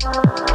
Bye.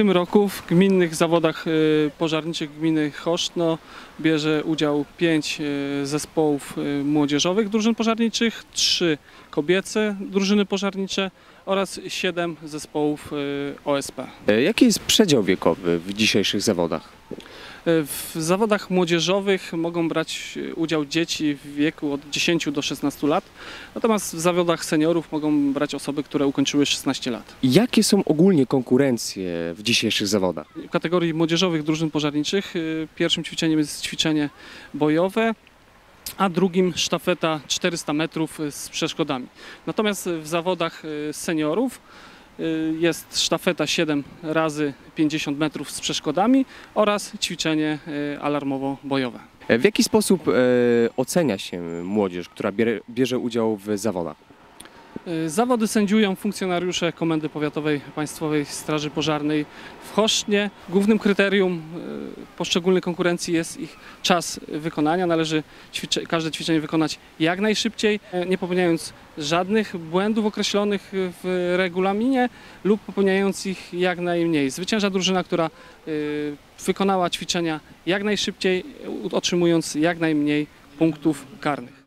Tym roku w gminnych zawodach y, pożarniczych gminy Chosztno bierze udział pięć y, zespołów y, młodzieżowych drużyn pożarniczych, trzy kobiece drużyny pożarnicze oraz siedem zespołów y, OSP. E, Jaki jest przedział wiekowy w dzisiejszych zawodach? Y, W zawodach młodzieżowych mogą brać y, udział dzieci w wieku od 10 do 16 lat, natomiast w zawodach seniorów mogą brać osoby, które ukończyły 16 lat. Jakie są ogólnie konkurencje w dzisiejszych zawodach? W kategorii młodzieżowych drużyn pożarniczych y, pierwszym ćwiczeniem jest ćwiczenie bojowe, a drugim sztafeta 400 metrów z przeszkodami. Natomiast w zawodach y, seniorów y, jest sztafeta 7 razy 50 metrów z przeszkodami oraz ćwiczenie y, alarmowo-bojowe. E, W jaki sposób e, ocenia się młodzież, która bierze udział w zawodach? Y, Zawody sędziują funkcjonariusze Komendy Powiatowej Państwowej Straży Pożarnej w Choszcznie. Głównym kryterium y, poszczególnej konkurencji jest ich czas wykonania. Należy ćwicze, każde ćwiczenie wykonać jak najszybciej, e, nie popełniając żadnych błędów określonych w regulaminie lub popełniając ich jak najmniej. Zwycięża drużyna, która y, wykonała ćwiczenia jak najszybciej, y, otrzymując jak najmniej punktów karnych.